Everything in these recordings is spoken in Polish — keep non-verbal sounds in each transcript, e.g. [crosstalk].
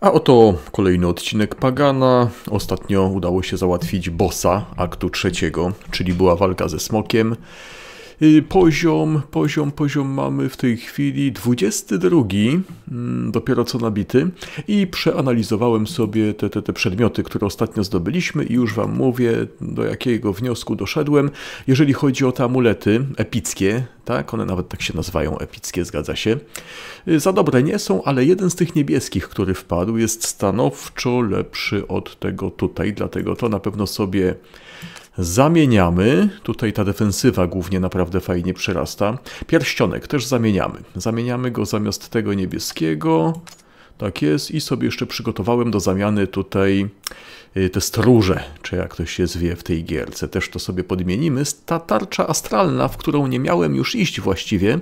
A oto kolejny odcinek Pagana. Ostatnio udało się załatwić bossa aktu trzeciego, czyli była walka ze smokiem. Y, poziom, poziom, poziom mamy w tej chwili 22, mm, dopiero co nabity i przeanalizowałem sobie te, te, te przedmioty, które ostatnio zdobyliśmy i już Wam mówię, do jakiego wniosku doszedłem. Jeżeli chodzi o te amulety epickie, tak, one nawet tak się nazywają, epickie, zgadza się, y, za dobre nie są, ale jeden z tych niebieskich, który wpadł, jest stanowczo lepszy od tego tutaj, dlatego to na pewno sobie Zamieniamy, tutaj ta defensywa głównie naprawdę fajnie przyrasta. Pierścionek też zamieniamy. Zamieniamy go zamiast tego niebieskiego. Tak jest i sobie jeszcze przygotowałem do zamiany tutaj y, te stróże, czy jak to się zwie w tej gierce. Też to sobie podmienimy. Ta tarcza astralna, w którą nie miałem już iść właściwie,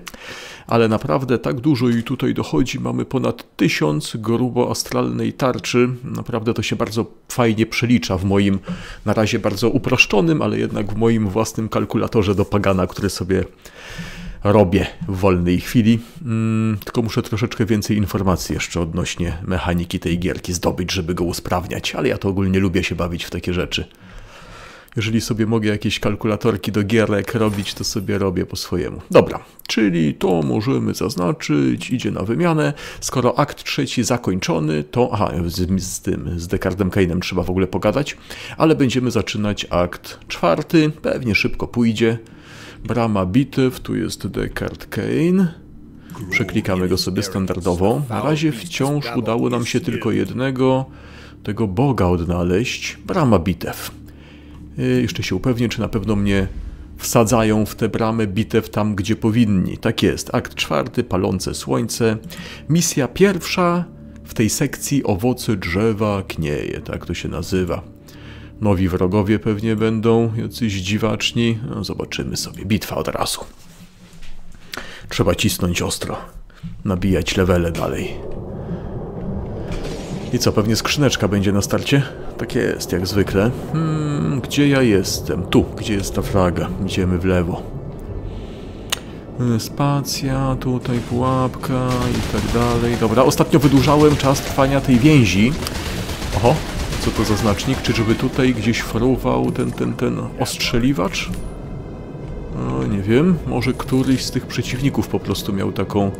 ale naprawdę tak dużo i tutaj dochodzi. Mamy ponad tysiąc grubo astralnej tarczy. Naprawdę to się bardzo fajnie przelicza w moim, na razie bardzo uproszczonym, ale jednak w moim własnym kalkulatorze do Pagana, który sobie robię w wolnej chwili. Mm, tylko muszę troszeczkę więcej informacji jeszcze odnośnie mechaniki tej gierki zdobyć, żeby go usprawniać, ale ja to ogólnie lubię się bawić w takie rzeczy. Jeżeli sobie mogę jakieś kalkulatorki do gierek robić, to sobie robię po swojemu. Dobra, czyli to możemy zaznaczyć, idzie na wymianę. Skoro akt trzeci zakończony, to aha, z, z tym, z Descartem Kane'em trzeba w ogóle pogadać, ale będziemy zaczynać akt czwarty, pewnie szybko pójdzie. Brama bitew, tu jest Descartes Kane. Przeklikamy go sobie standardowo. Na razie wciąż udało nam się tylko jednego tego boga odnaleźć. Brama bitew. Y, jeszcze się upewnię, czy na pewno mnie wsadzają w tę bramę bitew tam, gdzie powinni. Tak jest. Akt czwarty, palące słońce. Misja pierwsza w tej sekcji owoce drzewa knieje, tak to się nazywa. Nowi wrogowie pewnie będą jacyś dziwaczni. No, zobaczymy sobie. Bitwa od razu. Trzeba cisnąć ostro. Nabijać levele dalej. I co, pewnie skrzyneczka będzie na starcie? Tak jest, jak zwykle. Hmm, gdzie ja jestem? Tu, gdzie jest ta flaga? Idziemy w lewo. Spacja, tutaj pułapka i tak dalej. Dobra, ostatnio wydłużałem czas trwania tej więzi. Oho, co to za znacznik? Czy żeby tutaj gdzieś fruwał ten, ten, ten ostrzeliwacz? No, nie wiem, może któryś z tych przeciwników po prostu miał taką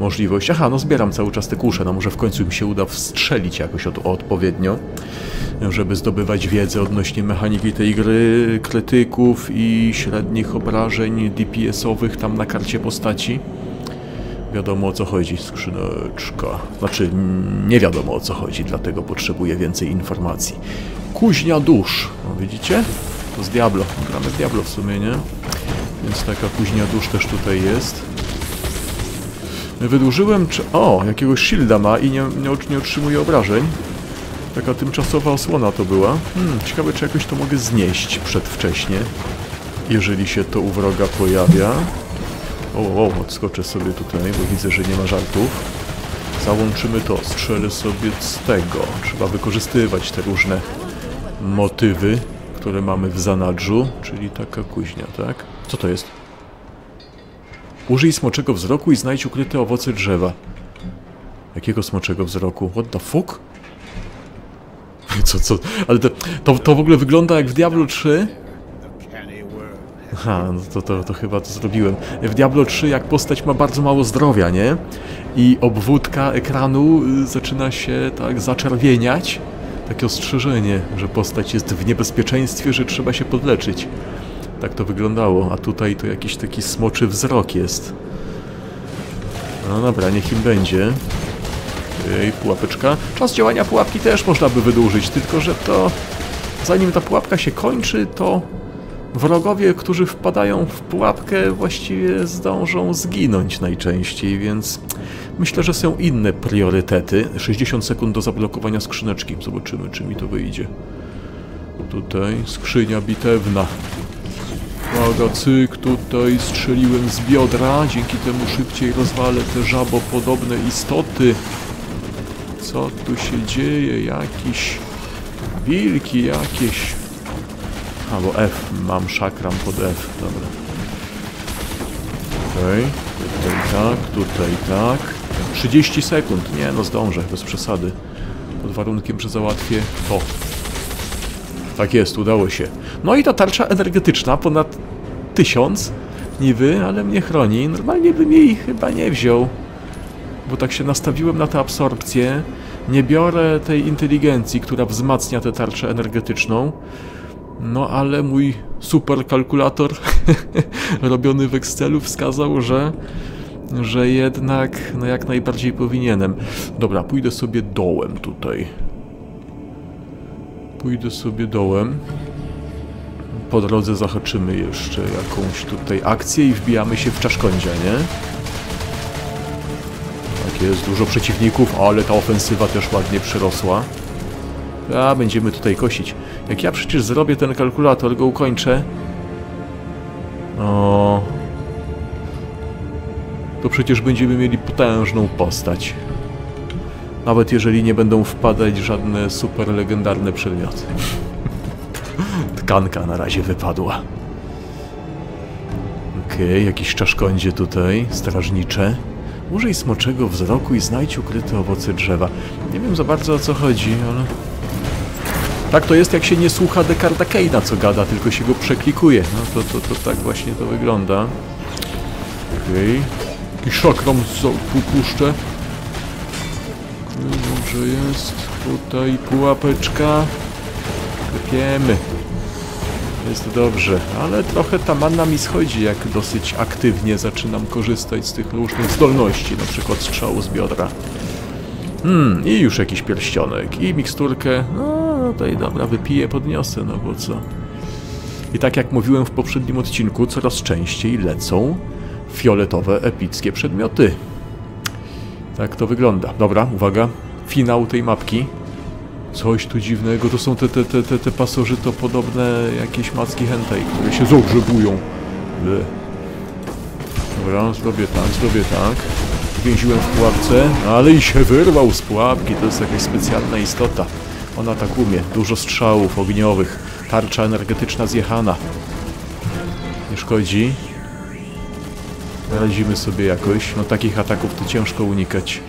możliwość. Aha, no zbieram cały czas te kusze, no może w końcu mi się uda wstrzelić jakoś od, odpowiednio, żeby zdobywać wiedzę odnośnie mechaniki tej gry, krytyków i średnich obrażeń DPS-owych tam na karcie postaci. Wiadomo o co chodzi, skrzyneczka. Znaczy, nie wiadomo o co chodzi, dlatego potrzebuję więcej informacji. Kuźnia dusz, no widzicie? To z Diablo, gramy z Diablo w sumie, nie? Więc taka kuźnia dusz też tutaj jest. Wydłużyłem... Czy... O, jakiegoś shielda ma i nie, nie, nie otrzymuje obrażeń. Taka tymczasowa osłona to była. Hmm, ciekawe, czy jakoś to mogę znieść przedwcześnie. Jeżeli się to u wroga pojawia. O, o, odskoczę sobie tutaj, bo widzę, że nie ma żartów. Załączymy to, strzelę sobie z tego. Trzeba wykorzystywać te różne motywy, które mamy w zanadrzu, czyli taka kuźnia, tak? Co to jest? Użyj smoczego wzroku i znajdź ukryte owoce drzewa. Jakiego smoczego wzroku? What the fuck? [laughs] Co, co? Ale to, to, to w ogóle wygląda jak w Diablo 3? Aha, no to, to, to chyba to zrobiłem. W Diablo 3 jak postać ma bardzo mało zdrowia, nie? I obwódka ekranu y, zaczyna się tak zaczerwieniać. Takie ostrzeżenie, że postać jest w niebezpieczeństwie, że trzeba się podleczyć. Tak to wyglądało, a tutaj to jakiś taki smoczy wzrok jest. No dobra, niech im będzie. Ej, pułapeczka. Czas działania pułapki też można by wydłużyć, tylko że to... Zanim ta pułapka się kończy, to wrogowie, którzy wpadają w pułapkę, właściwie zdążą zginąć najczęściej, więc myślę, że są inne priorytety. 60 sekund do zablokowania skrzyneczki. Zobaczymy, czy mi to wyjdzie. Tutaj skrzynia bitewna. Uwaga, cyk, tutaj strzeliłem z biodra, dzięki temu szybciej rozwalę te żabopodobne istoty. Co tu się dzieje? Jakiś wilki jakieś. Albo F, mam szakram pod F, dobra. Okej, okay. tutaj tak, tutaj tak. 30 sekund, nie no zdążę, bez przesady. Pod warunkiem, że załatwię to. Tak jest, udało się. No i ta tarcza energetyczna, ponad tysiąc, niby, ale mnie chroni. Normalnie bym jej chyba nie wziął, bo tak się nastawiłem na tę absorpcję. Nie biorę tej inteligencji, która wzmacnia tę tarczę energetyczną. No ale mój super kalkulator [laughs] robiony w Excelu wskazał, że, że jednak no jak najbardziej powinienem. Dobra, pójdę sobie dołem tutaj. Pójdę sobie dołem. Po drodze zahaczymy jeszcze jakąś tutaj akcję i wbijamy się w czaszkądzia, nie? Tak jest, dużo przeciwników, ale ta ofensywa też ładnie przyrosła. A, będziemy tutaj kosić. Jak ja przecież zrobię ten kalkulator, go ukończę... O... To przecież będziemy mieli potężną postać. Nawet jeżeli nie będą wpadać żadne super legendarne przedmioty. [laughs] Tkanka na razie wypadła. Okej, okay, jakieś czaszkądzie tutaj, strażnicze. Użyj smoczego wzroku i znajdź ukryte owoce drzewa. Nie wiem za bardzo o co chodzi, ale... Tak to jest, jak się nie słucha Dekarda Keina, co gada, tylko się go przeklikuje. No to, to, to tak właśnie to wygląda. Okej. Okay. Jakiś szakram puszczę. Dobrze jest. Tutaj pułapeczka. Klepiemy. Jest dobrze, ale trochę ta manna mi schodzi, jak dosyć aktywnie zaczynam korzystać z tych różnych zdolności, na przykład strzału z biodra. Hmm, i już jakiś pierścionek, i miksturkę, no to i dobra, wypiję, podniosę, no bo co. I tak jak mówiłem w poprzednim odcinku, coraz częściej lecą fioletowe, epickie przedmioty. Tak to wygląda. Dobra, uwaga, finał tej mapki. Coś tu dziwnego, to są te, te, te, te, te pasożyto podobne jakieś macki hentai, które się zogrzebują. Dobra, zrobię tak, zrobię tak. Więziłem w pułapce, ale i się wyrwał z pułapki, to jest jakaś specjalna istota. Ona tak umie, dużo strzałów ogniowych, tarcza energetyczna zjechana. Nie szkodzi. Radzimy sobie jakoś, no takich ataków to ciężko unikać.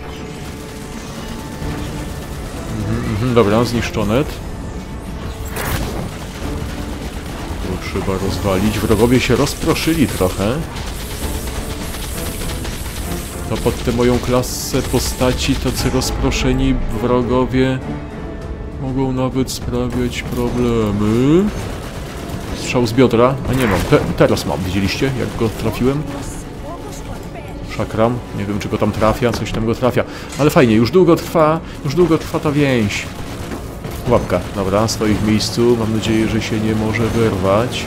Mhm, dobra, zniszczone. To trzeba rozwalić. Wrogowie się rozproszyli trochę. To pod tę moją klasę postaci tacy rozproszeni wrogowie mogą nawet sprawiać problemy. Strzał z biodra, a nie mam. Te, teraz mam, widzieliście jak go trafiłem? Szakram. Nie wiem, czy go tam trafia, coś tam go trafia. Ale fajnie, już długo trwa, już długo trwa ta więź. Łapka, dobra, stoi w miejscu. Mam nadzieję, że się nie może wyrwać.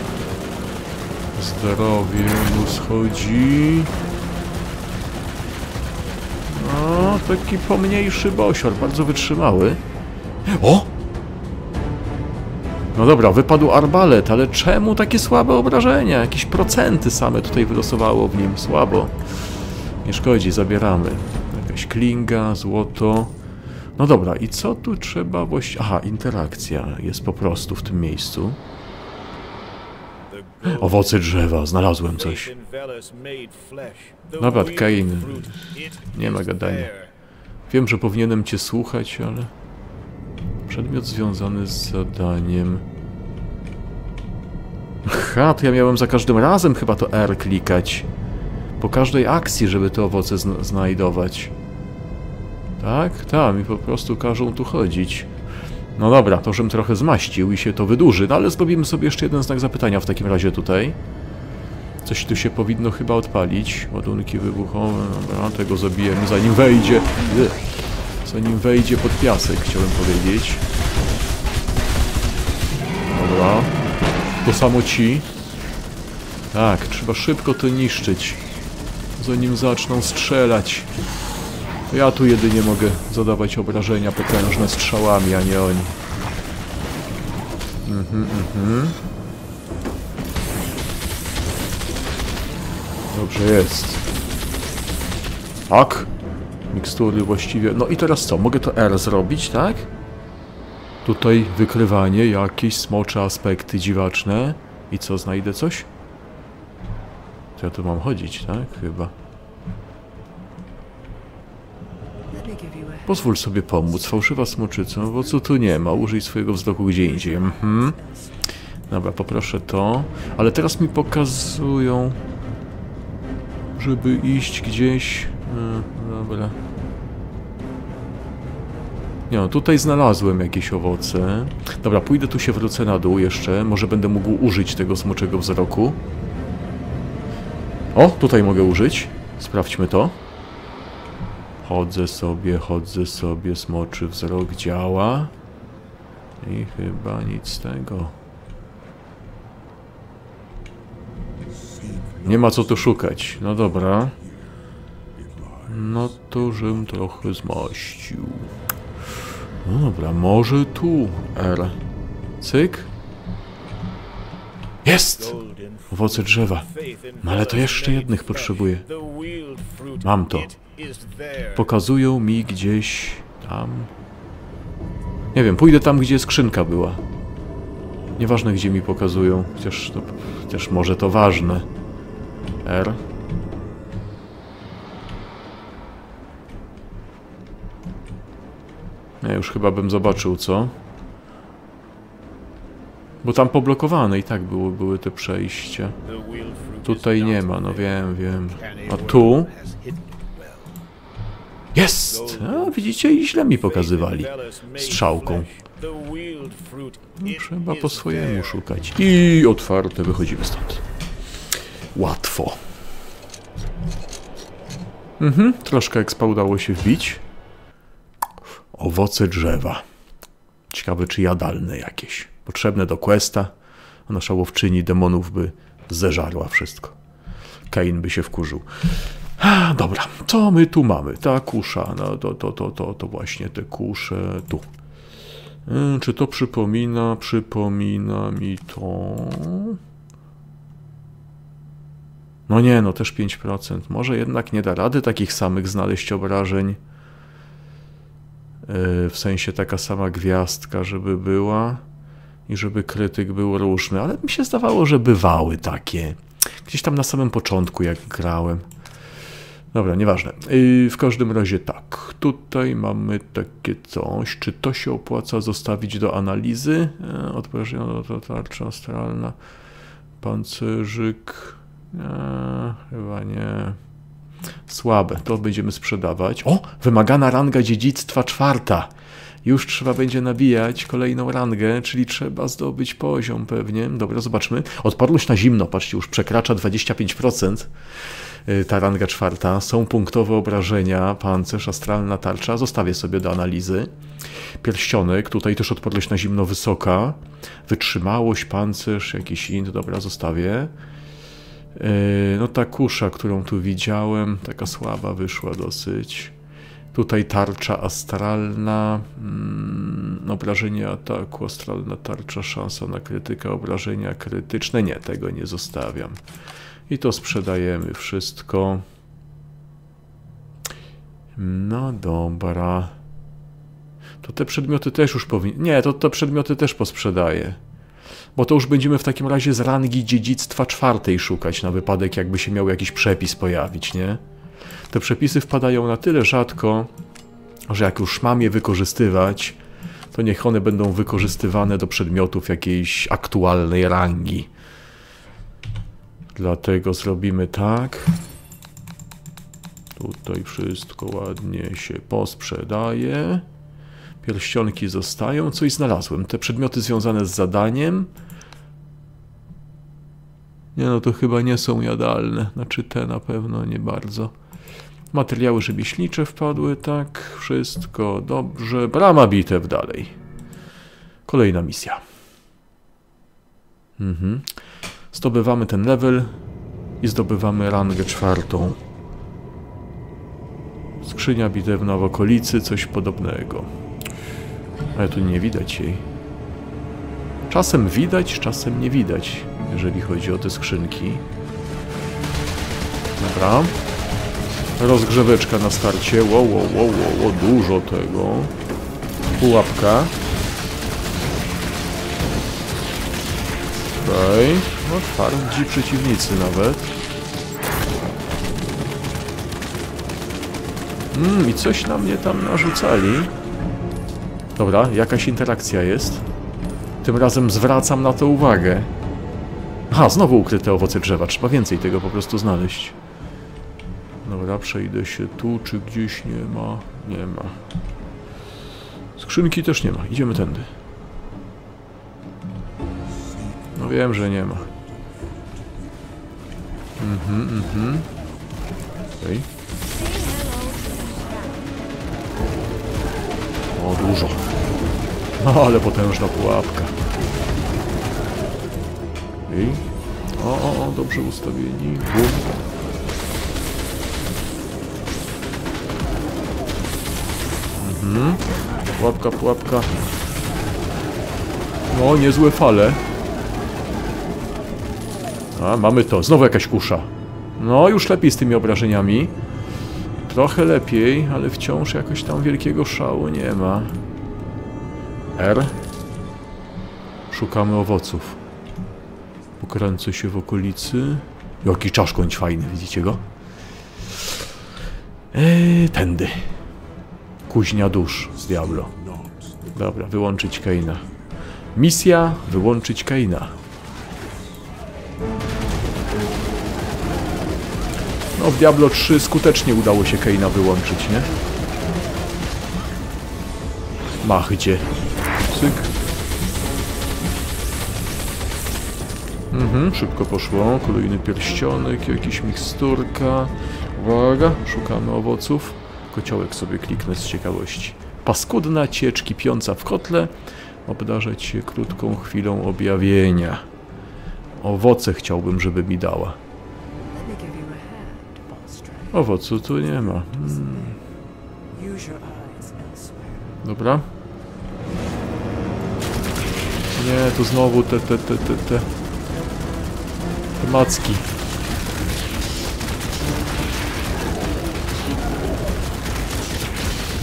Zdrowie mu schodzi. No, taki pomniejszy bosior, bardzo wytrzymały. O! No dobra, wypadł arbalet, ale czemu takie słabe obrażenia? Jakieś procenty same tutaj wylosowało w nim, słabo. Nie szkodzi, zabieramy. Jakaś klinga, złoto. No dobra, i co tu trzeba właściwie... Aha, interakcja jest po prostu w tym miejscu. Owoce drzewa, znalazłem coś. Dobra, Kane, nie ma gadania. Wiem, że powinienem cię słuchać, ale... Przedmiot związany z zadaniem... Ha, to ja miałem za każdym razem chyba to R klikać po każdej akcji, żeby te owoce zna znajdować. Tak? Tak, mi po prostu każą tu chodzić. No dobra, to żebym trochę zmaścił i się to wydłuży, no ale zrobimy sobie jeszcze jeden znak zapytania w takim razie tutaj. Coś tu się powinno chyba odpalić. Ładunki wybuchowe, dobra, tego zabijemy zanim wejdzie. Zanim wejdzie pod piasek, chciałem powiedzieć. Dobra. To samo ci. Tak, trzeba szybko to niszczyć zanim zaczną strzelać. Ja tu jedynie mogę zadawać obrażenia potężne strzałami, a nie oni. Mhm, mhm. Dobrze jest. Tak. Mikstury właściwie... No i teraz co? Mogę to R zrobić, tak? Tutaj wykrywanie, jakieś smocze aspekty dziwaczne. I co, znajdę coś? To ja tu mam chodzić, tak? Chyba. Pozwól sobie pomóc. Fałszywa smoczyca. Bo co tu nie ma? Użyj swojego wzroku gdzie indziej. Mhm. Dobra, poproszę to. Ale teraz mi pokazują, żeby iść gdzieś. E, dobra. Nie no, tutaj znalazłem jakieś owoce. Dobra, pójdę tu się wrócę na dół jeszcze. Może będę mógł użyć tego smoczego wzroku. O, tutaj mogę użyć. Sprawdźmy to. Chodzę sobie, chodzę sobie, smoczy wzrok działa. I chyba nic z tego. Nie ma co tu szukać. No dobra. No to żem trochę zmaścił. No dobra, może tu. R. Cyk. Jest! Owoce drzewa. No ale to jeszcze jednych potrzebuję. Mam to. Pokazują mi gdzieś tam. Nie wiem, pójdę tam, gdzie skrzynka była. Nieważne, gdzie mi pokazują, chociaż, to, chociaż może to ważne. R. Ja już chyba bym zobaczył, co? Bo tam poblokowane i tak były, były te przejścia. Tutaj nie ma, no wiem, wiem. A tu? Jest! A, widzicie, i źle mi pokazywali. Strzałką. No, trzeba po swojemu szukać. I otwarte, wychodzimy stąd. Łatwo. Mhm, troszkę expa udało się wbić. Owoce drzewa. Ciekawe, czy jadalne jakieś. Potrzebne do questa. A nasza łowczyni demonów by zeżarła wszystko. Kain by się wkurzył. Dobra, co my tu mamy? Ta kusza, no to, to, to, to, to właśnie te kusze tu. Yy, czy to przypomina? Przypomina mi to... No nie, no też 5%. Może jednak nie da rady takich samych znaleźć obrażeń. W sensie taka sama gwiazdka, żeby była i żeby krytyk był różny, ale mi się zdawało, że bywały takie. Gdzieś tam na samym początku, jak grałem. Dobra, nieważne. W każdym razie tak. Tutaj mamy takie coś. Czy to się opłaca zostawić do analizy? Yy, Odpowiedź to tarcza astralna. Pancerzyk. Yy, chyba nie. Słabe. To będziemy sprzedawać. O! Wymagana ranga dziedzictwa czwarta. Już trzeba będzie nabijać kolejną rangę, czyli trzeba zdobyć poziom pewnie. Dobra, zobaczmy. Odporność na zimno, patrzcie, już przekracza 25%. Y, ta ranga czwarta. Są punktowe obrażenia, pancerz, astralna tarcza. Zostawię sobie do analizy. Pierścionek, tutaj też odporność na zimno wysoka. Wytrzymałość, pancerz, jakiś int, dobra, zostawię. Y, no ta kusza, którą tu widziałem, taka słaba wyszła dosyć. Tutaj tarcza astralna, mm, obrażenie ataku, astralna tarcza, szansa na krytyka, obrażenia krytyczne. Nie, tego nie zostawiam. I to sprzedajemy wszystko. No dobra. To te przedmioty też już powinny... Nie, to te przedmioty też posprzedaję. Bo to już będziemy w takim razie z rangi dziedzictwa czwartej szukać, na wypadek jakby się miał jakiś przepis pojawić, nie? Te przepisy wpadają na tyle rzadko, że jak już mam je wykorzystywać, to niech one będą wykorzystywane do przedmiotów jakiejś aktualnej rangi. Dlatego zrobimy tak. Tutaj wszystko ładnie się posprzedaje. Pierścionki zostają. Coś znalazłem. Te przedmioty związane z zadaniem. Nie no, to chyba nie są jadalne. Znaczy te na pewno nie bardzo. Materiały rzemieślnicze wpadły, tak. Wszystko dobrze. Brama bitew dalej. Kolejna misja. Mhm. Zdobywamy ten level i zdobywamy rangę czwartą. Skrzynia bitewna w okolicy, coś podobnego. Ale tu nie widać jej. Czasem widać, czasem nie widać, jeżeli chodzi o te skrzynki. Dobra. Rozgrzeweczka na starcie. Wow, wow, wow, wow, dużo tego. Pułapka. Okej. Okay. No twardzi przeciwnicy nawet. Mmm, i coś na mnie tam narzucali. Dobra, jakaś interakcja jest. Tym razem zwracam na to uwagę. Aha, znowu ukryte owoce drzewa. Trzeba więcej tego po prostu znaleźć. Dobra, przejdę się tu, czy gdzieś nie ma. Nie ma. Skrzynki też nie ma. Idziemy tędy. No wiem, że nie ma. Mhm, mhm. Okej. O, dużo. No, [laughs] ale potężna pułapka. Ej. O, o, o, dobrze ustawieni. Bum. Mhm. Pułapka, pułapka. No, niezłe fale. A, mamy to. Znowu jakaś kusza. No, już lepiej z tymi obrażeniami. Trochę lepiej, ale wciąż jakoś tam wielkiego szału nie ma. R. Szukamy owoców. Pokręcę się w okolicy. Jaki czaszkoń fajny, widzicie go? Eee, tędy. Kuźnia dusz z Diablo. Dobra, wyłączyć Keina. Misja wyłączyć Keina. No w Diablo 3 skutecznie udało się Keina wyłączyć, nie? Mach gdzie? Cyk. Mhm, szybko poszło. Kolejny pierścionek, jakiś miksturka. Uwaga, szukamy owoców. Kociołek sobie kliknę z ciekawości. Paskudna ciecz kipiąca w kotle obdarza cię krótką chwilą objawienia. Owoce chciałbym, żeby mi dała. Owocu tu nie ma. Hmm, dobra. Nie, tu znowu te, te, te, te, te... Macki.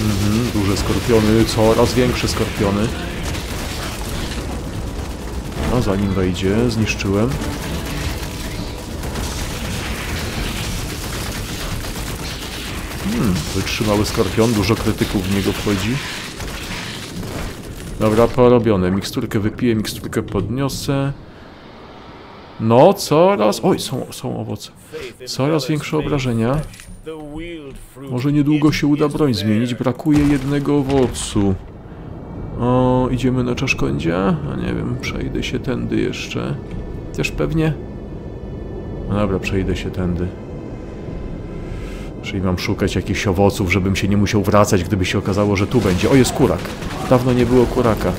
Mhm, duże skorpiony, coraz większe skorpiony. No, zanim wejdzie, zniszczyłem. Hmm, wytrzymały skorpion, dużo krytyków w niego wchodzi. Dobra, porobione. Miksturkę wypiję, miksturkę podniosę. No, coraz... Oj, są, są owoce. Coraz większe obrażenia. Może niedługo się uda broń zmienić. Brakuje jednego owocu. O, idziemy na czaszkądzia? A nie wiem, przejdę się tędy jeszcze. Też pewnie? No dobra, przejdę się tędy. Czyli mam szukać jakichś owoców, żebym się nie musiał wracać, gdyby się okazało, że tu będzie. O, jest kurak. Dawno nie było kuraka.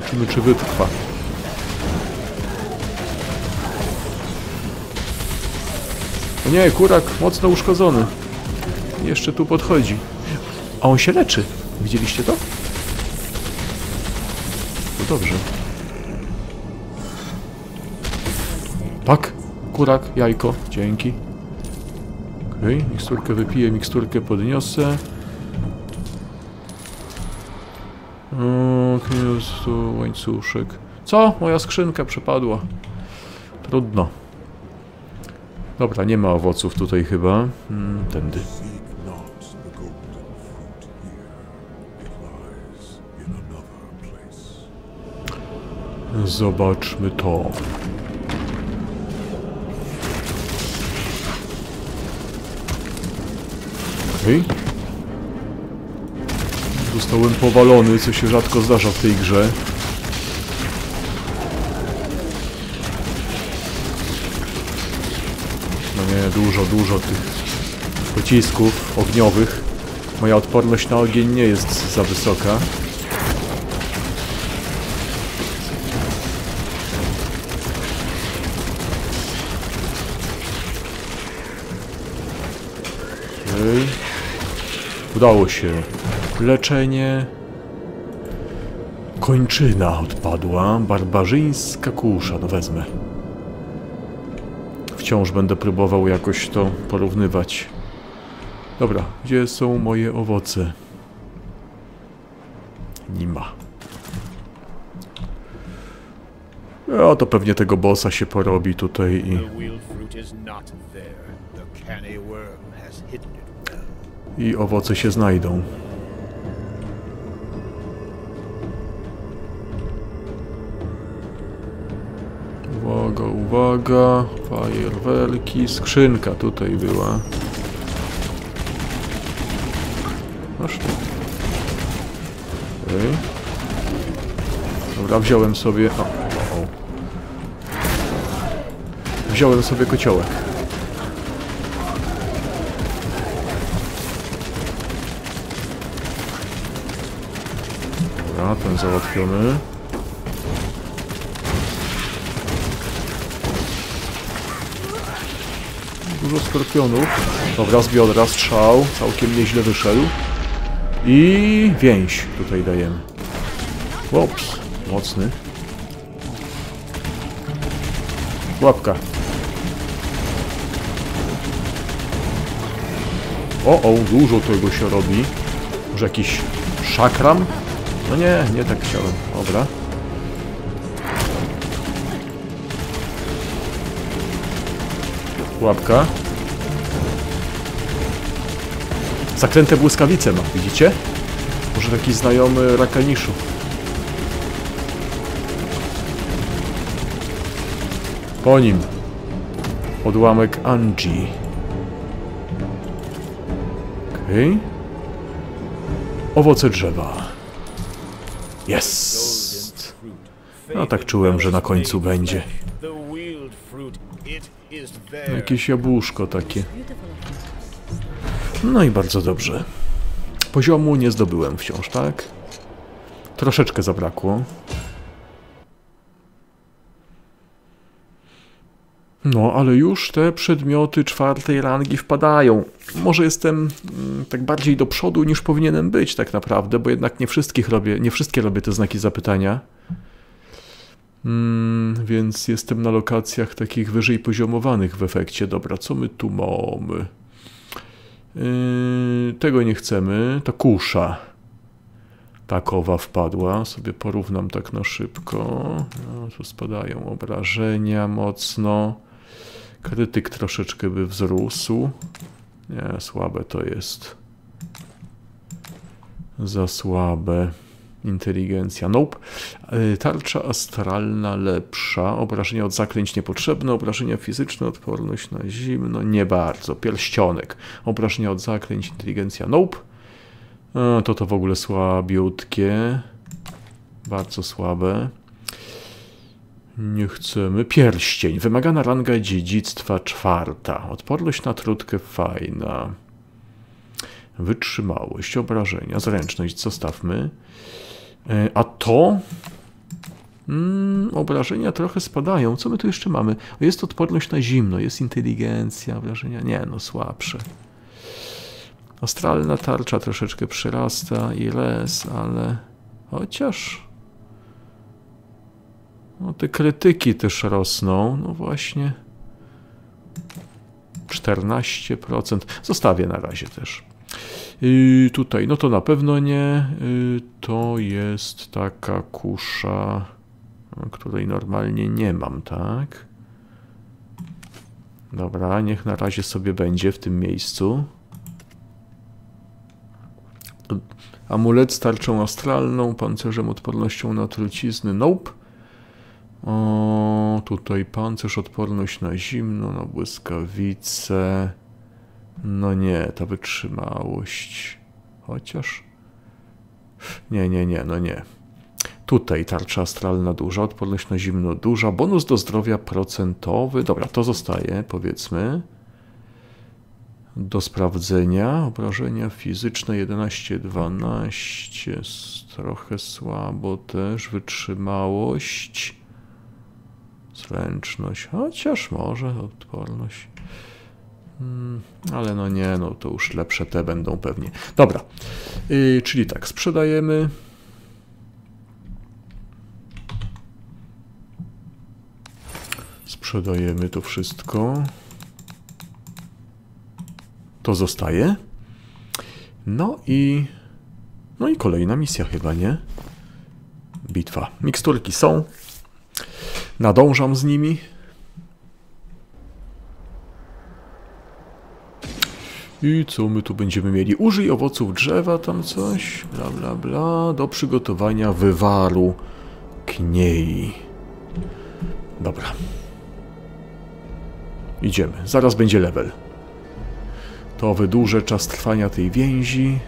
Zobaczymy, czy wytrwa. O nie, kurak mocno uszkodzony. Jeszcze tu podchodzi. A on się leczy. Widzieliście to? No dobrze. Tak, kurak, jajko, dzięki. Okej, okay, miksturkę wypiję, miksturkę podniosę. Okej, jest tu łańcuszek. Co? Moja skrzynka przepadła. Trudno. Dobra, nie ma owoców tutaj chyba. Hmm, tędy. Zobaczmy to. Okej. Zostałem powalony, co się rzadko zdarza w tej grze. No nie, dużo, dużo tych pocisków ogniowych. Moja odporność na ogień nie jest za wysoka. Udało się. Leczenie. Kończyna odpadła. Barbarzyńska kusza. No wezmę. Wciąż będę próbował jakoś to porównywać. Dobra, gdzie są moje owoce? Nie ma. O, to pewnie tego bossa się porobi tutaj i... I owoce się znajdą. Uwaga, uwaga, fajerwerki, skrzynka tutaj była. Masz tu. Okej. Dobra, wziąłem sobie... O, o, o. Wziąłem sobie kociołek. Dobra, ten załatwiony. Dużo skorpionów. Dobra, z biodra strzał. Całkiem nieźle wyszedł. I więź tutaj dajemy. Ops, mocny. Łapka. O, o, dużo tego się robi. Może jakiś szakram? No nie, nie tak chciałem. Dobra. Łapka. Zakręte błyskawice ma, widzicie? Może taki znajomy rakaniszu. Po nim. Odłamek Angie. Okej. Owoce drzewa. Jest. No tak czułem, że na końcu będzie. Jakieś jabłuszko takie. No i bardzo dobrze. Poziomu nie zdobyłem wciąż, tak? Troszeczkę zabrakło. No, ale już te przedmioty czwartej rangi wpadają. Może jestem mm, tak bardziej do przodu niż powinienem być tak naprawdę, bo jednak nie wszystkich robię, nie wszystkie robię te znaki zapytania. Mm, więc jestem na lokacjach takich wyżej poziomowanych w efekcie. Dobra, co my tu mamy? Yy, tego nie chcemy. Ta kusza. Takowa wpadła. Sobie porównam tak na szybko. No, tu spadają obrażenia mocno. Krytyk troszeczkę by wzrósł. Nie, słabe to jest. Za słabe. Inteligencja. Nope. Y, Tarcza astralna lepsza. Obrażenia od zaklęć niepotrzebne. Obrażenia fizyczne, odporność na zimno. Nie bardzo. Pierścionek. Obrażenia od zaklęć. Inteligencja. Nope. A, to to w ogóle słabiutkie. Bardzo słabe. Nie chcemy. Pierścień. Wymagana ranga dziedzictwa czwarta. Odporność na trutkę fajna. Wytrzymałość, obrażenia, zręczność zostawmy. E, A to... Mm, obrażenia trochę spadają. Co my tu jeszcze mamy? Jest odporność na zimno, jest inteligencja, obrażenia. Nie, no słabsze. Astralna tarcza troszeczkę przyrasta i res, ale chociaż... No te krytyki też rosną, no właśnie. 14%. Zostawię na razie też. Yy, tutaj, no to na pewno nie. Yy, to jest taka kusza, której normalnie nie mam, tak? Dobra, niech na razie sobie będzie w tym miejscu. Amulet z tarczą astralną, pancerzem odpornością na trucizny. Nope. O, tutaj pancerz, odporność na zimno, na błyskawice. No nie, ta wytrzymałość. Chociaż. Nie, nie, nie, no nie. Tutaj tarcza astralna duża, odporność na zimno duża, bonus do zdrowia procentowy. Dobra, to zostaje, powiedzmy. Do sprawdzenia. Obrażenia fizyczne 11-12. Trochę słabo też. Wytrzymałość. Zręczność. Chociaż może odporność. Mm, ale no nie, no to już lepsze te będą pewnie. Dobra, yy, czyli tak, sprzedajemy. Sprzedajemy to wszystko. To zostaje. No i. No i kolejna misja chyba, nie? Bitwa. Miksturki są. Nadążam z nimi. I co my tu będziemy mieli? Użyj owoców drzewa, tam coś, bla bla bla, do przygotowania wywaru kniei. Dobra. Idziemy, zaraz będzie level. To wydłuży czas trwania tej więzi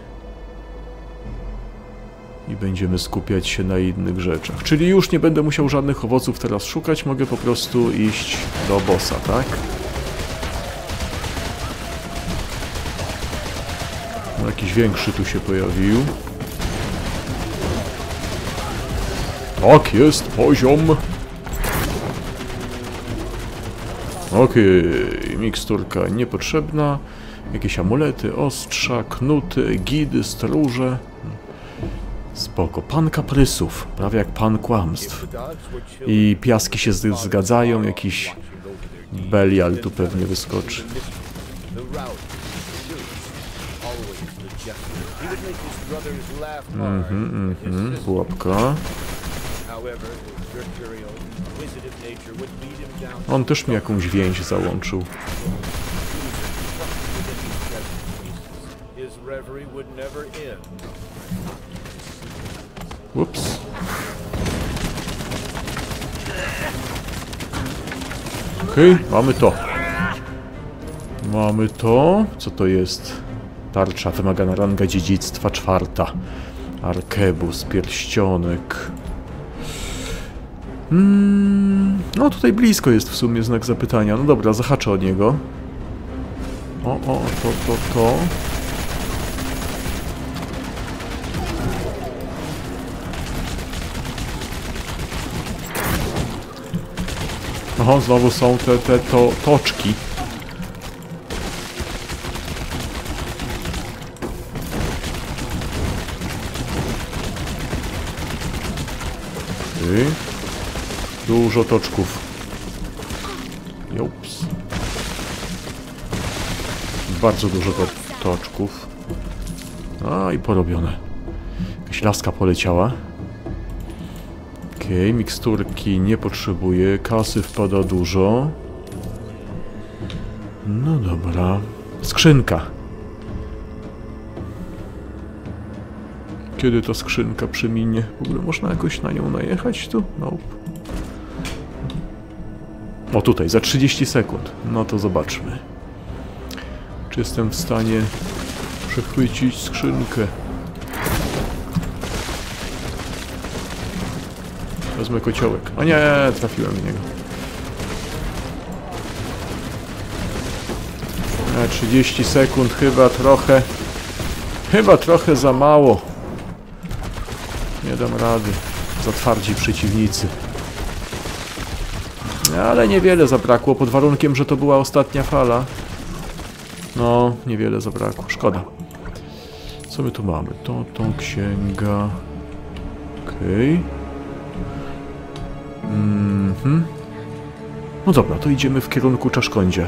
i będziemy skupiać się na innych rzeczach. Czyli już nie będę musiał żadnych owoców teraz szukać, mogę po prostu iść do bossa, tak? Jakiś większy tu się pojawił. Tak, jest poziom. Okej, miksturka niepotrzebna. Jakieś amulety, ostrza, knuty, gidy, stróże. Spoko. Pan kaprysów, prawie jak pan kłamstw. I piaski się zgadzają, jakiś Belial tu pewnie wyskoczy. Mhm, mhm, pułapka. On też mi jakąś więź załączył. Ups. Okej, mamy to. Mamy to. Co to jest? Tarcza wymagana ranga dziedzictwa czwarta. Arkebus, pierścionek. Mm, no tutaj blisko jest w sumie znak zapytania. No dobra, zahaczę od niego. O, o, to, to, to. Oho, znowu są te, te to, toczki. Dużo toczków. Jops. Bardzo dużo to, toczków. A, i porobione. Jakaś laska poleciała. Okej, miksturki nie potrzebuję, kasy wpada dużo. No dobra. Skrzynka. Kiedy ta skrzynka przeminie? W ogóle można jakoś na nią najechać tu? Nope. O tutaj, za 30 sekund. No to zobaczmy. Czy jestem w stanie przechwycić skrzynkę? Wezmę kociołek. O nie, trafiłem w niego. E, 30 sekund chyba trochę... Chyba trochę za mało. Nie dam rady. Za twardzi przeciwnicy. Ale niewiele zabrakło, pod warunkiem, że to była ostatnia fala. No, niewiele zabrakło. Szkoda. Co my tu mamy? To, to księga... Okej. Mhm. No dobra, to idziemy w kierunku czaszkądzia.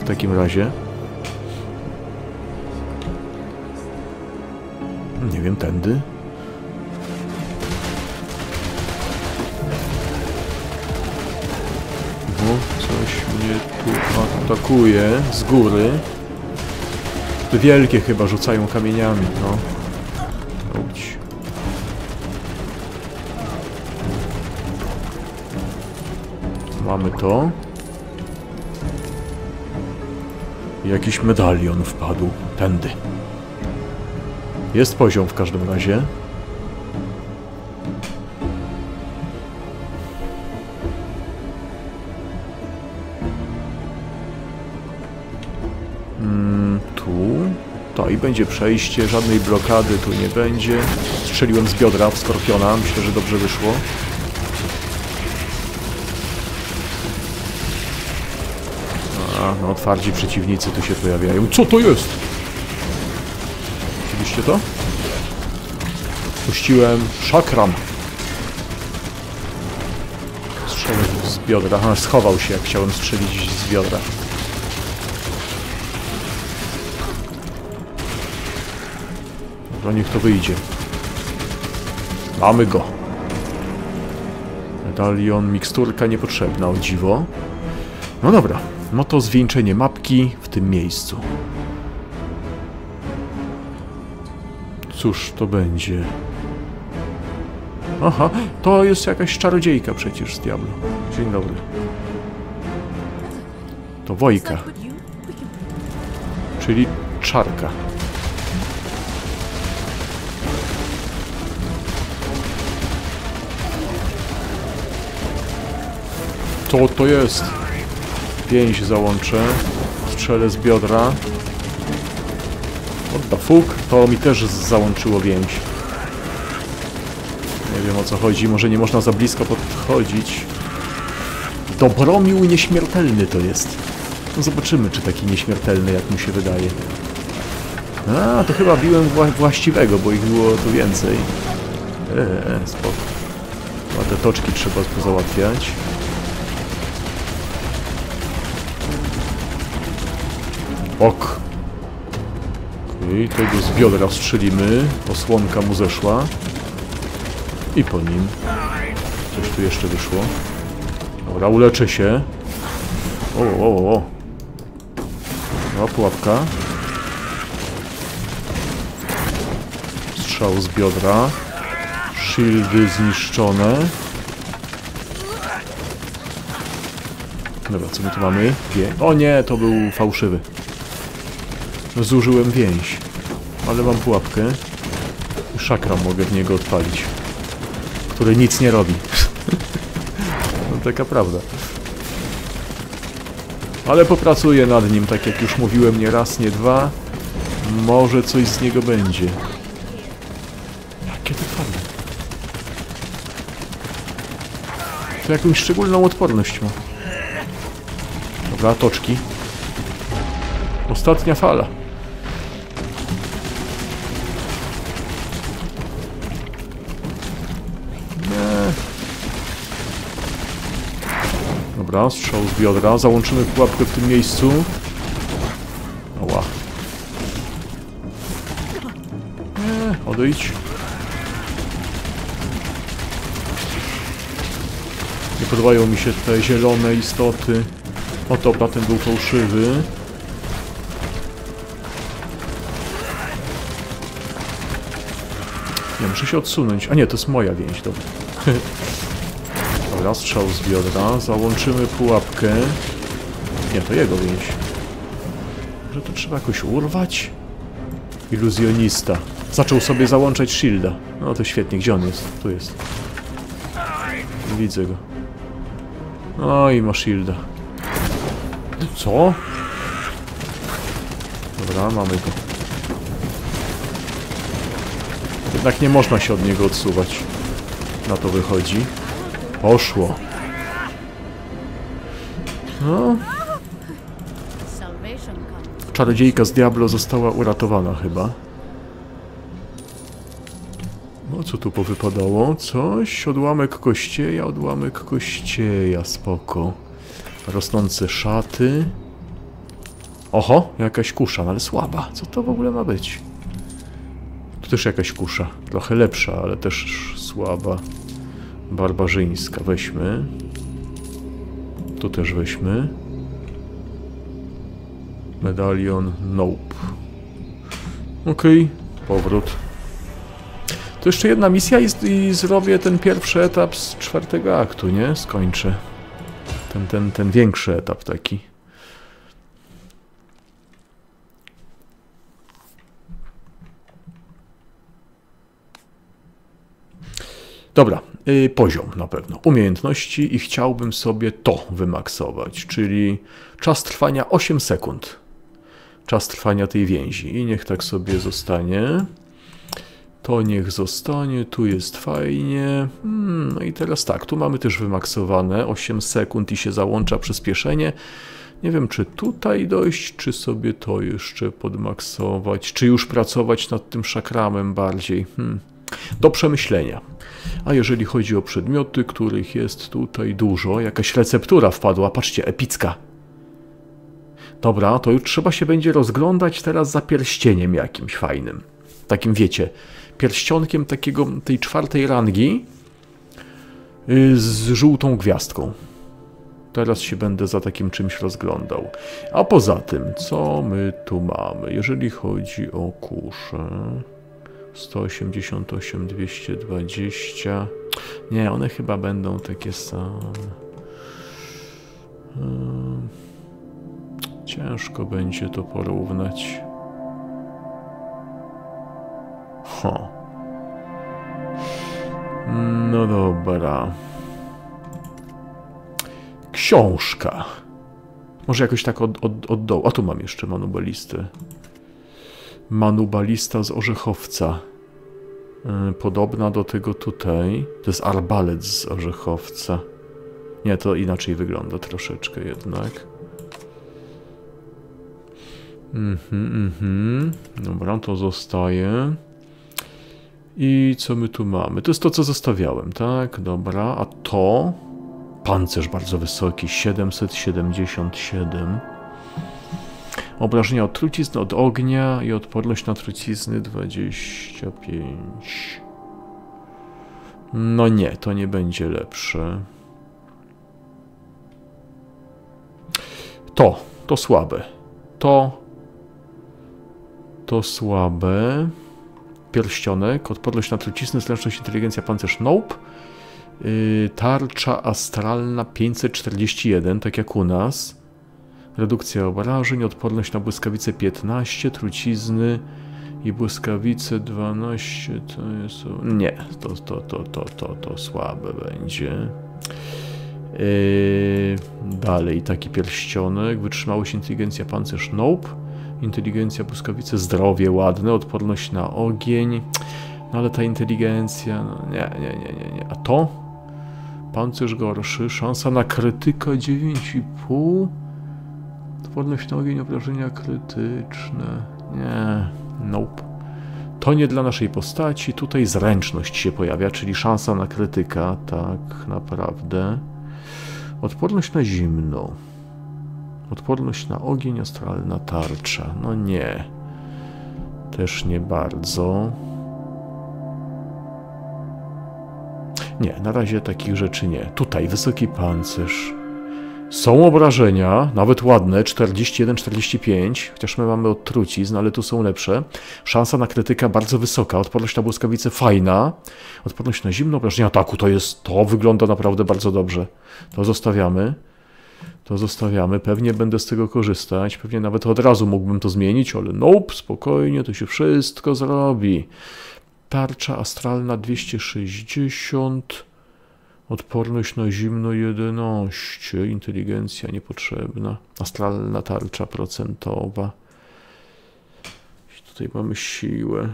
W takim razie. Nie wiem, tędy. Atakuje z góry. Te wielkie chyba rzucają kamieniami, no. Auć. Mamy to. Jakiś medalion wpadł. Tędy. Jest poziom w każdym razie. Będzie przejście, żadnej blokady tu nie będzie. Strzeliłem z biodra w skorpiona, myślę, że dobrze wyszło. A, no twardzi przeciwnicy tu się pojawiają. Co to jest? Widzieliście to? Puściłem szakram. Strzelę z biodra. Aha, schował się, jak chciałem strzelić z biodra. Dobra, niech to wyjdzie. Mamy go. Medalion, miksturka niepotrzebna, o dziwo. No dobra, no to zwieńczenie mapki w tym miejscu. Cóż to będzie? Aha, to jest jakaś czarodziejka przecież z Diablo. Dzień dobry. To Wojka, czyli czarka. Co to jest? Pięść załączę. Strzelę z biodra. What the fuck? To mi też załączyło więź. Nie wiem o co chodzi. Może nie można za blisko podchodzić. Dobromił nieśmiertelny to jest. No zobaczymy, czy taki nieśmiertelny, jak mu się wydaje. A, to chyba biłem wła właściwego, bo ich było tu więcej. Eee, spoko. A te toczki trzeba pozałatwiać. Okej, tego z biodra strzelimy. Osłonka mu zeszła. I po nim. Coś tu jeszcze wyszło. Dobra, uleczę się. O, o, o, o. Pułapka. Strzał z biodra. Shieldy zniszczone. Dobra, co my tu mamy? Wie. O nie, to był fałszywy. Zużyłem więź. Ale mam pułapkę. Szakra mogę w niego odpalić. Który nic nie robi. [laughs] no taka prawda. Ale popracuję nad nim, tak jak już mówiłem, nie raz, nie dwa. Może coś z niego będzie. Jakie to twarde. To jakąś szczególną odporność ma. Dobra, toczki. Ostatnia fala. Dobra, strzał z biodra. Załączymy pułapkę w tym miejscu. Ała. Nie, odejdź. Nie podobają mi się te zielone istoty. O dobra, ten był fałszywy. Nie, muszę się odsunąć. A nie, to jest moja więź, dobra. [laughs] dobra, strzał z biodra. Załączymy pułapkę. Nie, to jego więź. Może to trzeba jakoś urwać? Iluzjonista. Zaczął sobie załączać shielda. No to świetnie, gdzie on jest? Tu jest. Widzę go. No i ma shielda. Co? Dobra, mamy go. Jednak nie można się od niego odsuwać. Na to wychodzi. Poszło. No, czarodziejka z Diablo została uratowana chyba. No, co tu powypadało? Coś? Odłamek kościeja, odłamek kościeja, spoko. Rosnące szaty. Oho, jakaś kusza, no ale słaba. Co to w ogóle ma być? Tu też jakaś kusza. Trochę lepsza, ale też słaba. Barbarzyńska. Weźmy. Tu też weźmy. Medalion Nope. Okej, powrót. To jeszcze jedna misja i, i zrobię ten pierwszy etap z czwartego aktu, nie? Skończę. Ten, ten, ten większy etap taki. Dobra, y, poziom na pewno. Umiejętności i chciałbym sobie to wymaksować, czyli czas trwania 8 sekund. Czas trwania tej więzi i niech tak sobie zostanie. To niech zostanie, tu jest fajnie. Hmm, no i teraz tak, tu mamy też wymaksowane 8 sekund i się załącza przyspieszenie. Nie wiem, czy tutaj dojść, czy sobie to jeszcze podmaksować, czy już pracować nad tym szakramem bardziej. Hmm. Do przemyślenia. A jeżeli chodzi o przedmioty, których jest tutaj dużo, jakaś receptura wpadła, patrzcie, epicka. Dobra, to już trzeba się będzie rozglądać teraz za pierścieniem jakimś fajnym. Takim wiecie, pierścionkiem takiego, tej czwartej rangi. y, z żółtą gwiazdką. Teraz się będę za takim czymś rozglądał. A poza tym, co my tu mamy? Jeżeli chodzi o kusze... 188, 220... Nie, one chyba będą takie same. Hmm. Ciężko będzie to porównać. Ho. No dobra. Książka. Może jakoś tak od, od, od dołu. A tu mam jeszcze manubalistę. Manubalista z Orzechowca. Yy, Podobna do tego tutaj. To jest arbalet z Orzechowca. Nie, to inaczej wygląda troszeczkę jednak. Mhm, mhm. Dobra, to zostaje. I co my tu mamy? To jest to, co zostawiałem, tak? Dobra, a to... Pancerz bardzo wysoki, 777. Obrażenia od trucizny, od ognia i odporność na trucizny 25. No nie, to nie będzie lepsze. To, to słabe. To, to słabe. Pierścionek, odporność na truciznę, zręczność, inteligencja, pancerz, nope. Yy, tarcza astralna 541, tak jak u nas. Redukcja obrażeń, odporność na błyskawice 15, trucizny i błyskawice 12, to jest... Nie, to, to, to, to, to, to słabe będzie. Yy, dalej, taki pierścionek, wytrzymałość, inteligencja, pancerz, nope. Inteligencja, błyskawice, zdrowie, ładne, odporność na ogień. No ale ta inteligencja, no nie, nie, nie, nie, nie. A to? Pancerz gorszy, szansa na krytyka 9,5. Odporność na ogień, obrażenia krytyczne. Nie, nope. To nie dla naszej postaci. Tutaj zręczność się pojawia, czyli szansa na krytyka, tak naprawdę. Odporność na zimno. Odporność na ogień, astralna tarcza. No nie. Też nie bardzo. Nie, na razie takich rzeczy nie. Tutaj wysoki pancerz. Są obrażenia, nawet ładne, 41-45, chociaż my mamy od trucizn, ale tu są lepsze. Szansa na krytyka bardzo wysoka, odporność na błyskawice fajna, odporność na zimno, obrażenia ataku to jest, to wygląda naprawdę bardzo dobrze. To zostawiamy. To zostawiamy, pewnie będę z tego korzystać, pewnie nawet od razu mógłbym to zmienić, ale nope, spokojnie, to się wszystko zrobi. Tarcza astralna 260, odporność na zimno 11, inteligencja niepotrzebna, astralna tarcza procentowa. Tutaj mamy siłę.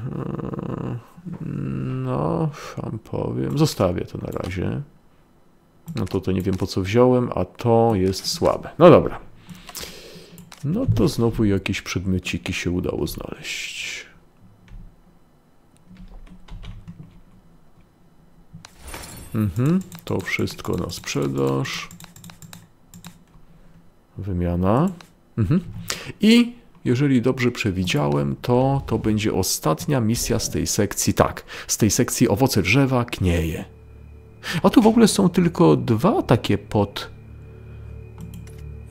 No, wam powiem. Zostawię to na razie. No to to nie wiem po co wziąłem, a to jest słabe. No dobra. No to znowu jakieś przedmiociki się udało znaleźć. Mhm, to wszystko na sprzedaż. Wymiana. Mhm. I jeżeli dobrze przewidziałem, to to będzie ostatnia misja z tej sekcji. Tak, z tej sekcji owoce drzewa knieje. A tu w ogóle są tylko dwa takie pod.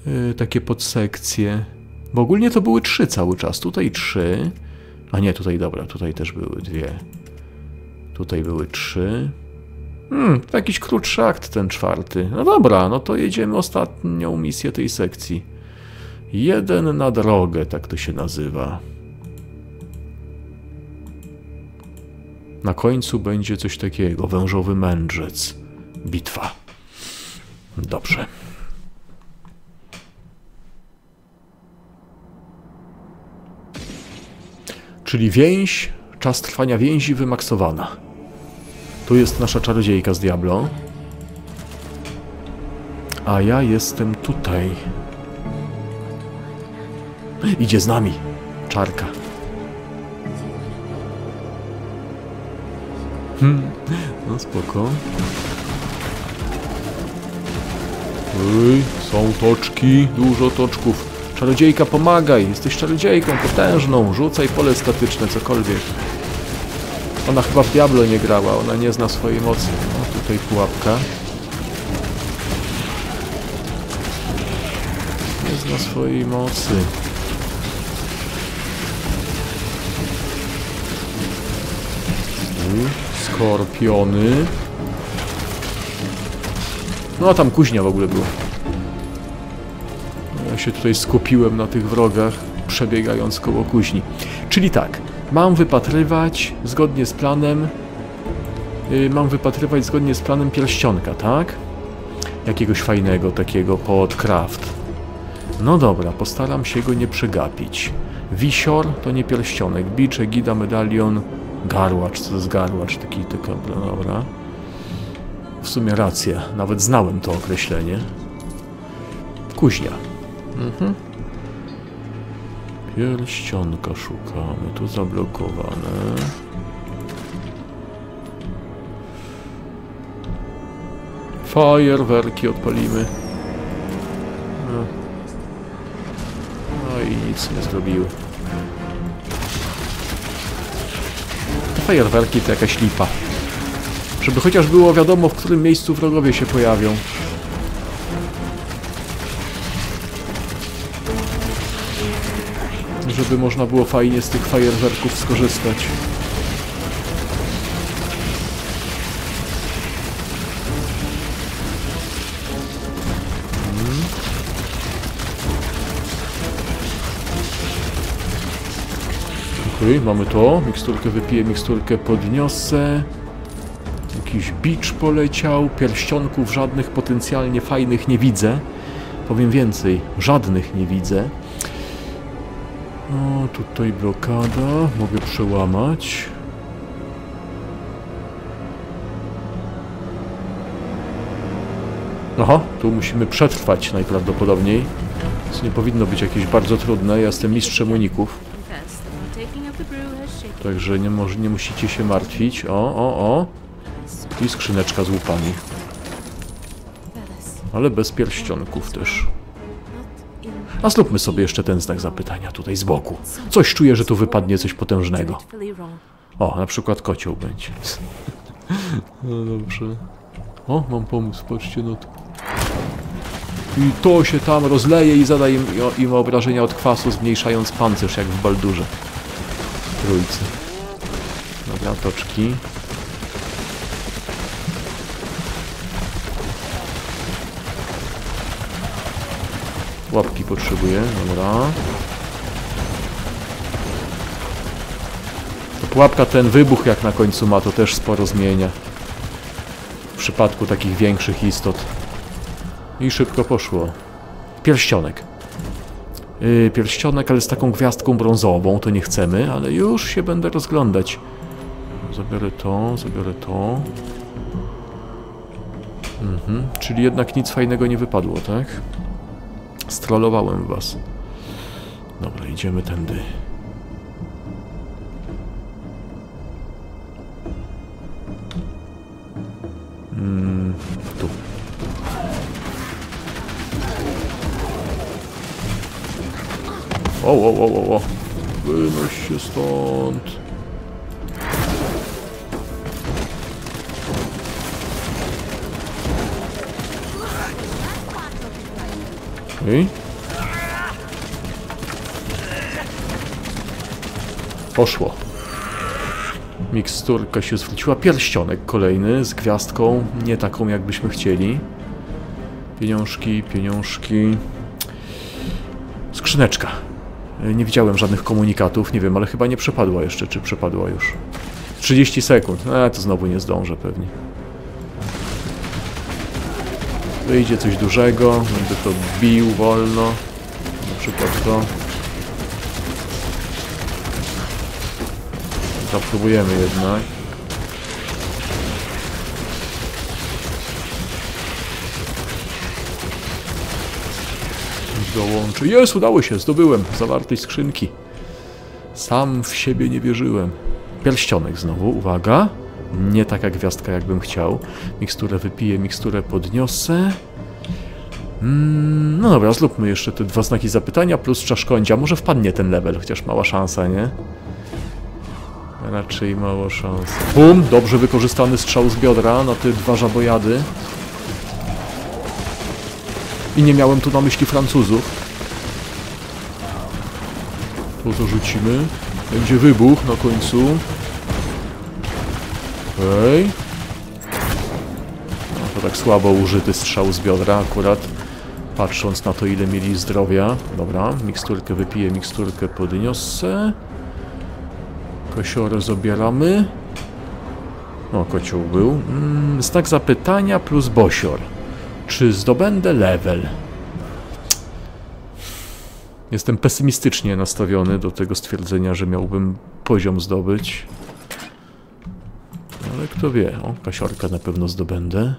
Yy, takie podsekcje. Bo ogólnie to były trzy cały czas. Tutaj trzy. A nie, tutaj dobra, tutaj też były dwie. Tutaj były trzy. Hmm, to jakiś krótszy akt ten czwarty. No dobra, no to jedziemy ostatnią misję tej sekcji. Jeden na drogę, tak to się nazywa. Na końcu będzie coś takiego, wężowy mędrzec. Bitwa. Dobrze. Czyli więź, czas trwania więzi wymaksowana. Tu jest nasza czarodziejka z Diablo. A ja jestem tutaj. Idzie z nami. Czarka. Hmm. No spoko. Ej, są toczki, dużo toczków. Czarodziejka, pomagaj! Jesteś czarodziejką potężną. Rzucaj pole statyczne, cokolwiek. Ona chyba w Diablo nie grała, ona nie zna swojej mocy. O, tutaj pułapka. Nie zna swojej mocy. Skorpiony. No a tam kuźnia w ogóle była. Ja się tutaj skupiłem na tych wrogach, przebiegając koło kuźni. Czyli tak, mam wypatrywać zgodnie z planem. Yy, mam wypatrywać zgodnie z planem pierścionka, tak? Jakiegoś fajnego takiego pod craft. No dobra, postaram się go nie przegapić. Wisior to nie pierścionek, bicz, egida, medalion, garłacz, co to jest garłacz, taki, taka, dobra. W sumie racja, nawet znałem to określenie. Kuźnia. Mhm. Pierścionka szukamy, tu zablokowane. Fajerwerki odpalimy. No. no i nic nie zrobiły. Te fajerwerki to jakaś lipa. Żeby chociaż było wiadomo, w którym miejscu wrogowie się pojawią. Żeby można było fajnie z tych fajerwerków skorzystać. Okej, mamy to. Miksturkę wypiję, miksturkę podniosę. Jakiś bicz poleciał. Pierścionków żadnych potencjalnie fajnych nie widzę. Powiem więcej, żadnych nie widzę. O, tutaj blokada. Mogę przełamać. Aha, tu musimy przetrwać najprawdopodobniej. Więc nie powinno być jakieś bardzo trudne. Ja jestem mistrzem uników. Także nie, moż- nie musicie się martwić. O, o, o. I skrzyneczka z łupami. Ale bez pierścionków też. A zróbmy sobie jeszcze ten znak zapytania tutaj z boku. Coś czuję, że tu wypadnie coś potężnego. O, na przykład kocioł będzie. No dobrze. O, mam pomysł, patrzcie na to. I to się tam rozleje i zada im, im obrażenia od kwasu, zmniejszając pancerz, jak w Baldurze. Trójcy. Dobra, toczki. Łapki potrzebuję, dobra. To pułapka ten wybuch jak na końcu ma, to też sporo zmienia. W przypadku takich większych istot. I szybko poszło. Pierścionek. Yy, pierścionek, ale z taką gwiazdką brązową, to nie chcemy, ale już się będę rozglądać. Zabiorę to, zabiorę to. Mhm, czyli jednak nic fajnego nie wypadło, tak? Strollowałem was. Dobra, idziemy tędy. Mm, tu. O, o, o, o, o. Wynoś się stąd. I? Poszło. Miksturka się zwróciła. Pierścionek kolejny z gwiazdką, nie taką jakbyśmy chcieli. Pieniążki, pieniążki. Skrzyneczka. Nie widziałem żadnych komunikatów, nie wiem, ale chyba nie przepadła jeszcze, czy przepadła już. 30 sekund. E, to znowu nie zdążę pewnie. Wyjdzie coś dużego, będę to bił wolno. Na przykład to. Zapróbujemy jednak. Dołączy. Jest, udało się, zdobyłem zawartość skrzynki. Sam w siebie nie wierzyłem. Pierścionek znowu, uwaga. Nie taka gwiazdka, jakbym chciał. Miksturę wypiję, miksturę podniosę. Mm, no dobra, zróbmy jeszcze te dwa znaki zapytania plus czaszkądzia. Może wpadnie ten level, chociaż mała szansa, nie? Raczej mało szans. Bum! Dobrze wykorzystany strzał z biodra na te dwa żabojady. I nie miałem tu na myśli Francuzów. To to rzucimy. Będzie wybuch na końcu. Okej. No to tak słabo użyty strzał z biodra akurat. Patrząc na to ile mieli zdrowia. Dobra, miksturkę wypiję, miksturkę podniosę. Kosiorę zabieramy. O, kocioł był. Mm, znak zapytania plus bosior. Czy zdobędę level? Jestem pesymistycznie nastawiony do tego stwierdzenia, że miałbym poziom zdobyć. Kto wie, o, kasiorkę na pewno zdobędę.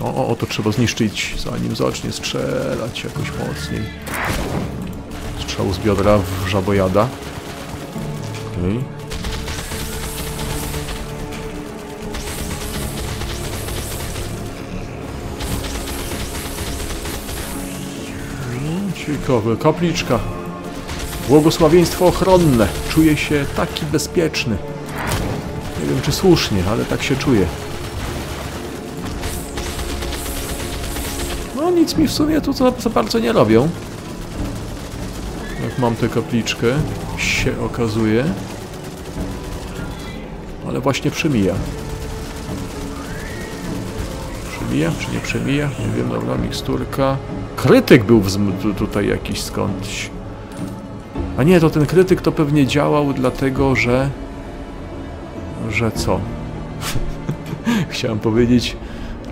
O, o, o, to trzeba zniszczyć, zanim zacznie strzelać jakoś mocniej. Strzał z biodra w żabojada. Okej. Mm, Ciekawe, kapliczka. Błogosławieństwo ochronne. Czuję się taki bezpieczny. Nie wiem czy słusznie, ale tak się czuję. No nic mi w sumie tu za, za bardzo nie robią. Jak mam tę kapliczkę, się okazuje. Ale właśnie przemija. Przemija, czy nie przemija? Nie wiem, dobra, miksturka. Krytyk był tutaj jakiś skądś. A nie, to ten krytyk to pewnie działał dlatego, że... Że co? [laughs] Chciałem powiedzieć,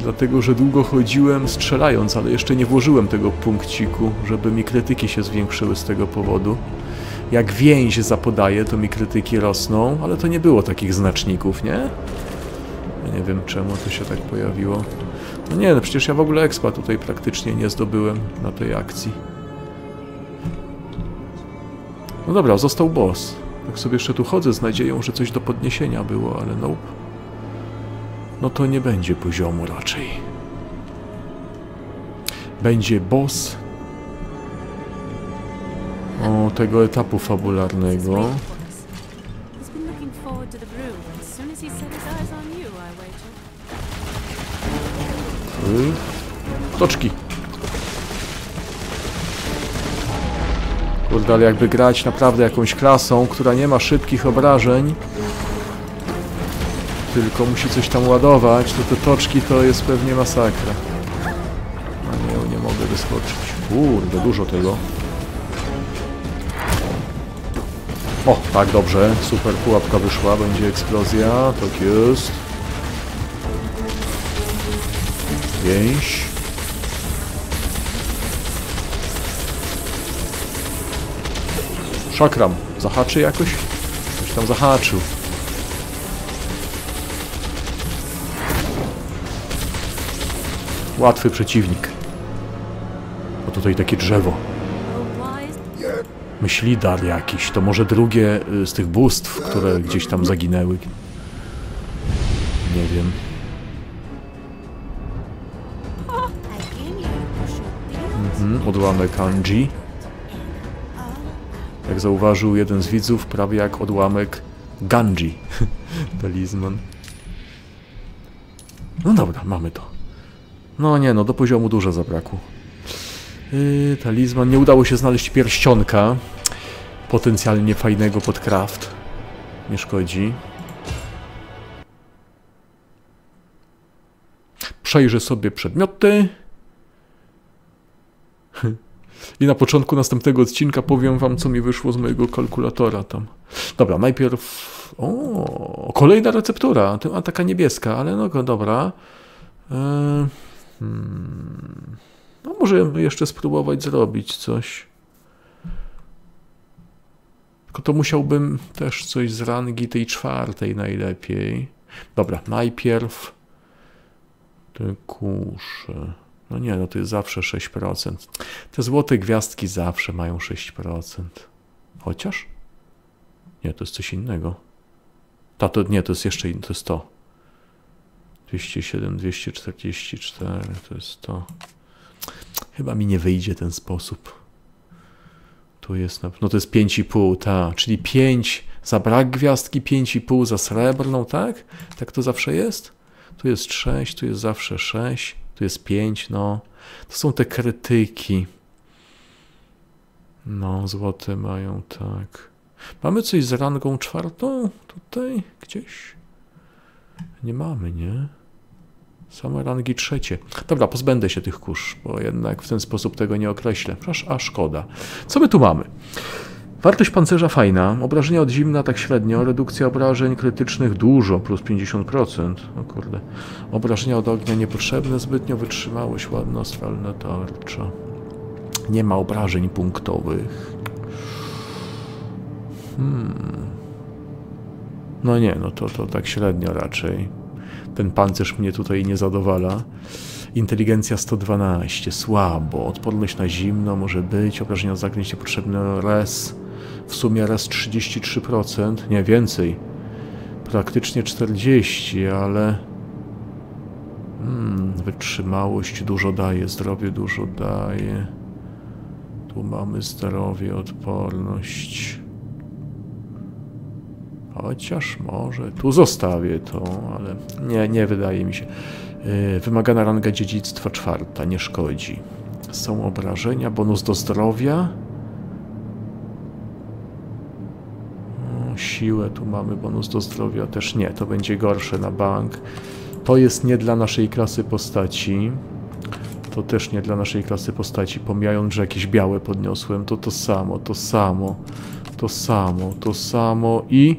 dlatego, że długo chodziłem strzelając, ale jeszcze nie włożyłem tego punkciku, żeby mi krytyki się zwiększyły z tego powodu. Jak więź zapodaje, to mi krytyki rosną, ale to nie było takich znaczników, nie? Nie wiem czemu to się tak pojawiło. No nie, no przecież ja w ogóle expa tutaj praktycznie nie zdobyłem na tej akcji. No dobra, został boss. Tak sobie jeszcze tu chodzę z nadzieją, że coś do podniesienia było, ale nope. No to nie będzie poziomu raczej. Będzie boss o tego etapu fabularnego. He's Kurde, ale jakby grać naprawdę jakąś klasą, która nie ma szybkich obrażeń, tylko musi coś tam ładować, to te toczki to jest pewnie masakra. A nie, nie mogę wyskoczyć. Kurde, dużo tego. O, tak, dobrze. Super pułapka wyszła, będzie eksplozja. Tak jest. Więź. Szakram. Zahaczy jakoś? Coś tam zahaczył. Łatwy przeciwnik. O tutaj takie drzewo. Myślidar jakiś. To może drugie y, z tych bóstw, które gdzieś tam zaginęły. Nie wiem. Mhm, odłamek kanji. Jak zauważył jeden z widzów, prawie jak odłamek Ganji. [laughs] Talizman. No dobra, mamy to. No nie no, do poziomu dużo zabrakło. Yy, talizman. Nie udało się znaleźć pierścionka. Potencjalnie fajnego pod craft. Nie szkodzi. Przejrzę sobie przedmioty. I na początku następnego odcinka powiem wam, co mi wyszło z mojego kalkulatora tam. Dobra, najpierw... O, kolejna receptura. A taka niebieska, ale no dobra. E, hmm. No może jeszcze spróbować zrobić coś. Tylko to musiałbym też coś z rangi tej czwartej najlepiej. Dobra, najpierw te kusze. No nie, no to jest zawsze 6%. Te złote gwiazdki zawsze mają 6%. Chociaż? Nie, to jest coś innego. Ta, nie, to jest jeszcze to jest to. 207, 244, to jest to. Chyba mi nie wyjdzie ten sposób. Tu jest, na, no to jest 5,5, ta, czyli 5 za brak gwiazdki, 5,5 za srebrną, tak? Tak to zawsze jest? Tu jest 6, tu jest zawsze 6, tu jest 5, no. To są te krytyki. No, złote mają, tak. Mamy coś z rangą czwartą tutaj gdzieś? Nie mamy, nie? Same rangi trzecie. Dobra, pozbędę się tych kurz, bo jednak w ten sposób tego nie określę. A szkoda. Co my tu mamy? Wartość pancerza fajna, obrażenia od zimna tak średnio, redukcja obrażeń krytycznych dużo, plus 50%. O kurde. Obrażenia od ognia niepotrzebne zbytnio, wytrzymałość ładna, astralna tarcza. Nie ma obrażeń punktowych. Hmm. No nie, no to, to tak średnio raczej. Ten pancerz mnie tutaj nie zadowala. Inteligencja 112, słabo. Odporność na zimno może być. Obrażenia od zaklęć niepotrzebne res. W sumie res 33%, nie więcej. Praktycznie 40, ale... Hmm, wytrzymałość dużo daje, zdrowie dużo daje. Tu mamy zdrowie, odporność. Chociaż może. Tu zostawię to, ale nie, nie wydaje mi się. Yy, Wymagana ranga dziedzictwa czwarta, nie szkodzi. Są obrażenia, bonus do zdrowia. Siłę tu mamy, bonus do zdrowia też nie, to będzie gorsze na bank. To jest nie dla naszej klasy postaci. To też nie dla naszej klasy postaci, pomijając, że jakieś białe podniosłem, to to samo, to samo, to samo, to samo i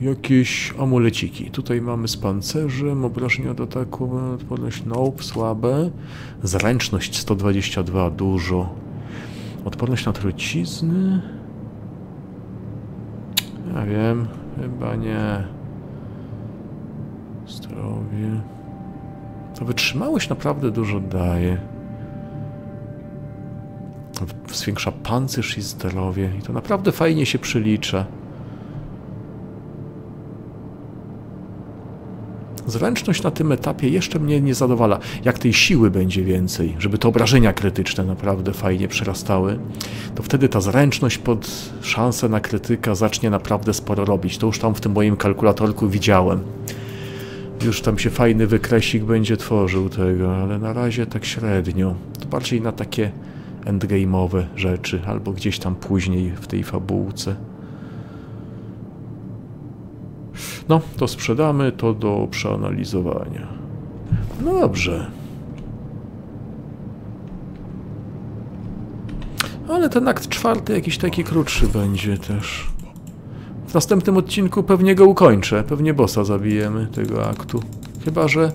jakieś amuleciki. Tutaj mamy z pancerzem, obrażenia od ataku, odporność nope, słabe, zręczność 122, dużo, odporność na trucizny, ja wiem, chyba nie, zdrowie, to wytrzymałość naprawdę dużo daje. Zwiększa pancerz i zdrowie i to naprawdę fajnie się przylicza. Zręczność na tym etapie jeszcze mnie nie zadowala. Jak tej siły będzie więcej, żeby te obrażenia krytyczne naprawdę fajnie przerastały, to wtedy ta zręczność pod szansę na krytyka zacznie naprawdę sporo robić. To już tam w tym moim kalkulatorku widziałem. Już tam się fajny wykresik będzie tworzył tego, ale na razie tak średnio. To bardziej na takie endgame'owe rzeczy, albo gdzieś tam później w tej fabułce. No, to sprzedamy, to do przeanalizowania. No dobrze. Ale ten akt czwarty jakiś taki krótszy będzie też. W następnym odcinku pewnie go ukończę. Pewnie bossa zabijemy tego aktu. Chyba, że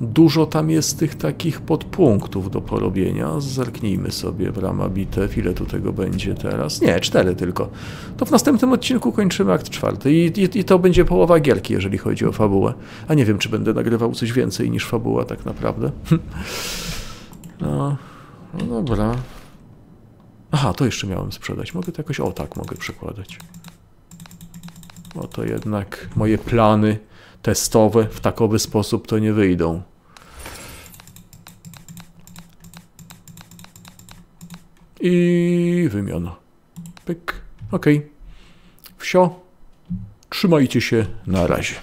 dużo tam jest tych takich podpunktów do porobienia. Zerknijmy sobie w rama bitew, ile tu tego będzie teraz. Nie, cztery tylko. To w następnym odcinku kończymy akt czwarty I, i, i to będzie połowa gierki, jeżeli chodzi o fabułę. A nie wiem, czy będę nagrywał coś więcej niż fabuła tak naprawdę. [laughs] no, no dobra. Aha, to jeszcze miałem sprzedać. Mogę to jakoś... O, tak, mogę przekładać. Bo to jednak moje plany testowe w takowy sposób to nie wyjdą. I wymiana. Pyk. Ok. Wsio. Trzymajcie się. Na razie.